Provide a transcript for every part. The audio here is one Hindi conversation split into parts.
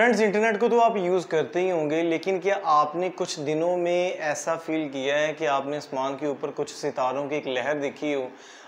फ्रेंड्स इंटरनेट को तो आप यूज़ करते ही होंगे, लेकिन क्या आपने कुछ दिनों में ऐसा फील किया है कि आपने आसमान के ऊपर कुछ सितारों की एक लहर देखी हो?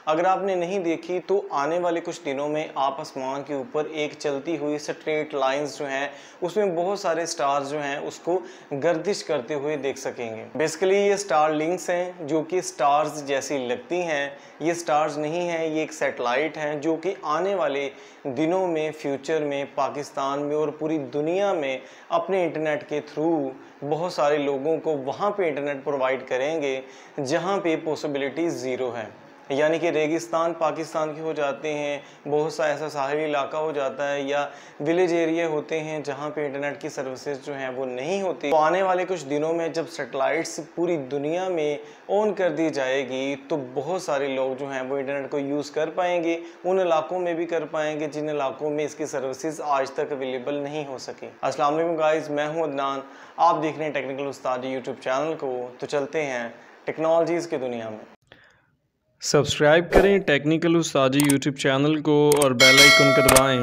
अगर आपने नहीं देखी तो आने वाले कुछ दिनों में आप आसमान के ऊपर एक चलती हुई स्ट्रेट लाइंस जो हैं, उसमें बहुत सारे स्टार्स जो हैं, उसको गर्दिश करते हुए देख सकेंगे। बेसिकली ये स्टार लिंक्स हैं, जो कि स्टार्स जैसी लगती हैं। ये स्टार्स नहीं हैं, ये एक सेटेलाइट हैं, जो कि आने वाले दिनों में फ्यूचर में, पाकिस्तान में और पूरी दुनिया में अपने इंटरनेट के थ्रू बहुत सारे लोगों को वहाँ पे इंटरनेट प्रोवाइड करेंगे, जहाँ पे पॉसिबिलिटी ज़ीरो है। यानी कि रेगिस्तान, पाकिस्तान के हो जाते हैं, बहुत सा ऐसा साहली इलाका हो जाता है या विलेज एरिया होते हैं जहाँ पे इंटरनेट की सर्विसेज़ जो हैं वो नहीं होती। तो आने वाले कुछ दिनों में जब सेटेलाइट्स पूरी दुनिया में ऑन कर दी जाएगी तो बहुत सारे लोग जो हैं वो इंटरनेट को यूज़ कर पाएँगे, उन इलाकों में भी कर पाएँगे जिन इलाकों में इसकी सर्विसेज़ आज तक अवेलेबल नहीं हो सकी। असलम गाइज़ मैं हूँ अदनान। आप देख रहे हैं टेक्निकल उस्ताद यूट्यूब चैनल को। तो चलते हैं टेक्नोलॉजीज़ की दुनिया में। सब्सक्राइब करें टेक्निकल उस्ताजी यूट्यूब चैनल को और बेल आइकन को दबाएँ।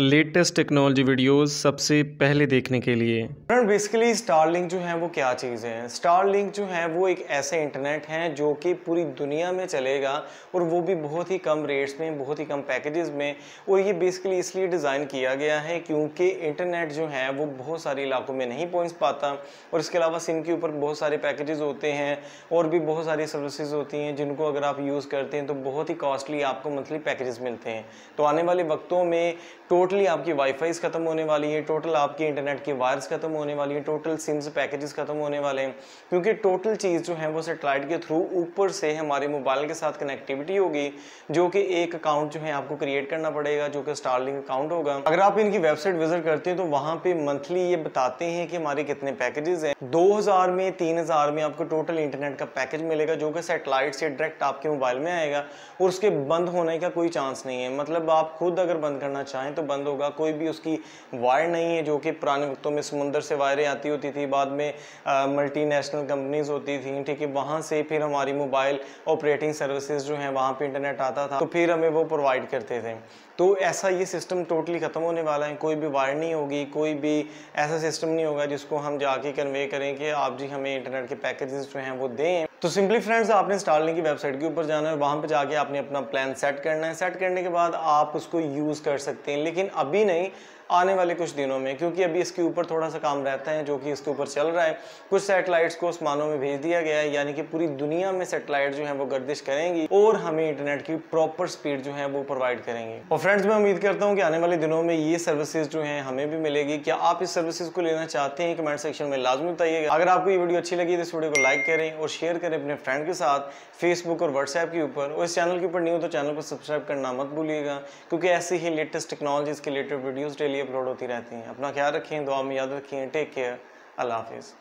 लेटेस्ट टेक्नोलॉजी वीडियोस सबसे पहले देखने के लिए। फ्रेंड बेसिकली स्टारलिंक जो है, वो क्या चीज़ है? स्टारलिंक जो है, वो एक ऐसे इंटरनेट है जो कि पूरी दुनिया में चलेगा और वो भी बहुत ही कम रेट्स में, बहुत ही कम पैकेजेस में। और ये बेसिकली इसलिए डिज़ाइन किया गया है क्योंकि इंटरनेट जो है, वो बहुत सारे इलाकों में नहीं पहुँच पाता। और इसके अलावा सिम के ऊपर बहुत सारे पैकेजेस होते हैं और भी बहुत सारी सर्विसेज़ होती हैं जिनको अगर आप यूज़ करते हैं तो बहुत ही कॉस्टली आपको मंथली पैकेजेस मिलते हैं। तो आने वाले वक्तों में टोटली आपकी वाईफाई ख़त्म होने वाली है टोटल आपकी इंटरनेट की वायर्स ख़त्म होने वाली है टोटल सिम्स पैकेजेस ख़त्म होने वाले हैं। क्योंकि टोटल चीज़ जो है वो सेटेलाइट के थ्रू ऊपर से हमारे मोबाइल के साथ कनेक्टिविटी होगी, जो कि एक अकाउंट जो है आपको क्रिएट करना पड़ेगा, जो कि स्टारलिंक अकाउंट होगा। अगर आप इनकी वेबसाइट विज़िट करते हैं तो वहाँ पे मंथली ये बताते हैं कि हमारे कितने पैकेजेस हैं। दो हज़ार में, तीन हज़ार में आपको टोटल इंटरनेट का पैकेज मिलेगा, जो कि सेटेलाइट से डायरेक्ट आपके मोबाइल में आएगा, और उसके बंद होने का कोई चांस नहीं है। मतलब आप खुद अगर बंद करना चाहें तो बंद होगा। कोई भी उसकी वायर नहीं है, जो कि पुराने वक्तों में समुंदर से वायरें आती होती थी, बाद में मल्टी नेशनल कंपनीज़ होती थी, ठीक है, वहाँ से फिर हमारी मोबाइल ऑपरेटिंग सर्विसेज़ जो हैं, वहाँ पे इंटरनेट आता था तो फिर हमें वो प्रोवाइड करते थे। तो ऐसा ये सिस्टम टोटली ख़त्म होने वाला है। कोई भी वायर नहीं होगी, कोई भी ऐसा सिस्टम नहीं होगा जिसको हम जाके कन्वे करें कि आप जी हमें इंटरनेट के पैकेजेस जो हैं, वो दें। तो सिंपली फ्रेंड्स आपने स्टारलिंक की वेबसाइट के ऊपर जाना है वहाँ पे जाके आपने अपना प्लान सेट करना है। सेट करने के बाद आप उसको यूज़ कर सकते हैं। लेकिन अभी नहीं, आने वाले कुछ दिनों में, क्योंकि अभी इसके ऊपर थोड़ा सा काम रहता है, जो कि इसके ऊपर चल रहा है। कुछ सैटेलाइट्स को आसमानों में भेज दिया गया है, यानी कि पूरी दुनिया में सैटेलाइट जो है वो गर्दिश करेंगी और हमें इंटरनेट की प्रॉपर स्पीड जो है वो प्रोवाइड करेंगे। और फ्रेंड्स मैं उम्मीद करता हूँ कि आने वाले दिनों में ये सर्विसेज़ जो है हमें भी मिलेगी। क्या आप इस सर्विसेज़ को लेना चाहते हैं कमेंट सेक्शन में लाजमी बताइएगा। अगर आपको ये वीडियो अच्छी लगी तो इस वीडियो को लाइक करें और शेयर करें अपने फ्रेंड के साथ फेसबुक और व्हाट्सएप के ऊपर। और इस चैनल के ऊपर न्यू तो चैनल को सब्सक्राइब करना मत भूलिएगा, क्योंकि ऐसी ही लेटेस्ट टेक्नोलॉजीज़ के रिलेटेड वीडियोज़ डेली अपलोड होती रहती हैं। अपना ख्याल रखें दुआ में याद रखें टेक केयर अल्लाह हाफिज़